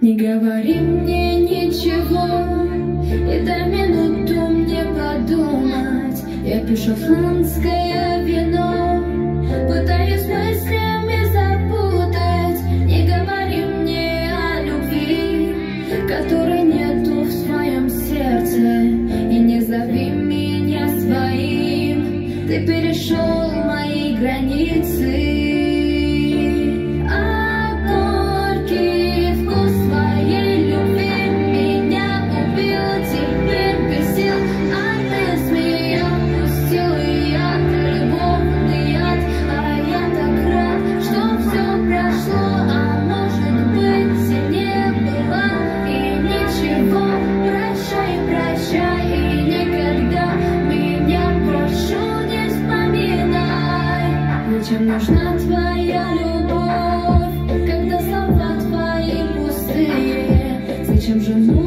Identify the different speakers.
Speaker 1: Не говори мне ничего И дай минуту мне подумать. Я пишу французское вино Пытаюсь мыслями запутать. Не говори мне о любви Которой нету в своем сердце. И не зови меня своим. Ты перешел мои границы Зачем нужна твоя любовь, когда слова твои пустые? Зачем же мне?